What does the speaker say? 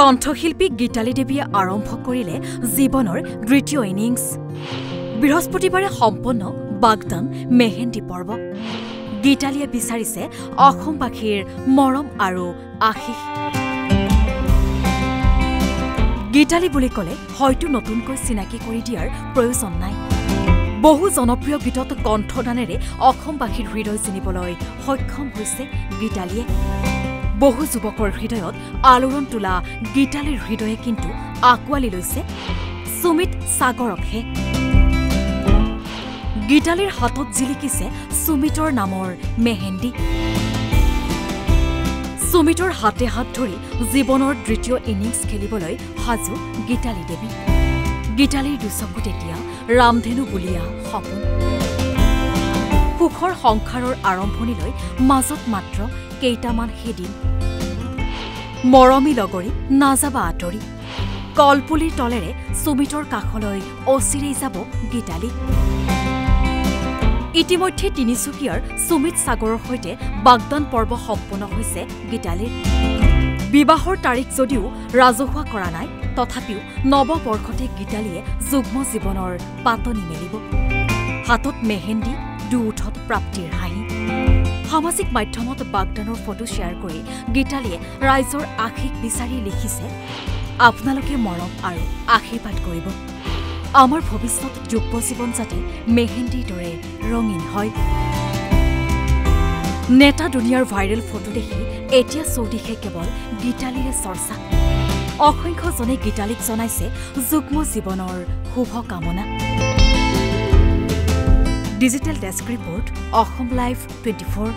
কণ্ঠশিল্পী গীতালী দেৱীয়ে আৰম্ভ কৰিলে জীৱনৰ দ্বিতীয় ইনিংছ। বৃহস্পতিবাৰে সম্পন্ন বাগদান মেহেন্দী পৰ্ব। গীতালীয়ে বিচাৰিছে অসমবাসীৰ মৰম আৰু আশীষ। গীতালী বুলি ক'লে হয়তো নতুনকৈ চিনাকি কৰি দিয়াৰ প্ৰয়োজন নাই। বহু জনপ্ৰিয় গীতত কণ্ঠদানেৰে অসমবাসীৰ হৃদয় চিনিবলৈ সক্ষম হৈছে গীতালীয়ে। বহু যুৱকৰ হৃদয়ত আলোড়ন তোলা গীতালীৰ হৃদয়ে কিন্তু আঁকোৱালি লৈছে সুমিত সাগৰকহে। গীতালীৰ হাতত জিলিকিছে সুমিতৰ নামৰ মেহেন্দী। সুমিতৰ হাতে হাত ধৰি জীৱনৰ দ্বিতীয় ইনিংছ খেলিবলৈ সাজু গীতালী দেৱী। গীতালীৰ দুচকুত এতিয়া ৰামধেনু বুলিয়া সপোন। সুখৰ সংসাৰৰ আৰম্ভণিলৈ মাজত মাত্ৰ কেইটামান সেদিন মৰমী লগৰী নাযাবা আঁতৰি কলপুলিৰ তলেৰে সুমিতৰ কাষলৈ অচিৰেই যাব গীতালী। ইতিমধ্যে তিনিচুকীয়াৰ সুমিত সাগৰৰ সৈতে বাগদান পৰ্ব সম্পন্ন হৈছে গীতালীৰ। বিবাহৰ তাৰিখ যদিও ৰাজহুৱা কৰা নাই তথাপিও নৱবৰ্ষতে গীতালীয়ে যুগ্ম জীৱনৰ পাতনি মেলিব। হাতত মেহেন্দী দুউঠত প্ৰাপ্তিৰ হাঁহি। সামাজিক মাধ্যমত বাগদানৰ ফটো শ্বেয়াৰ কৰি গীতালীয়ে ৰাইজৰ আশীষ বিচাৰি লিখিছে আপোনালোকে মৰম আৰু আশীৰ্বাদ কৰিব। আমাৰ ভৱিষ্যত যুৱ জীৱন যাতে মেহেন্দীৰ দৰে ৰঙীন হয়। নেতা দুনিয়াৰ ভাইৰেল ফটো দেখি এতিয়া চৌদিশে কেৱল গীতালীৰে চৰ্চা। অসংখ্যজনে গীতালীক জনাইছে যুগ্ম জীৱনৰ শুভকামনা। Digital desk report Assam live twenty four.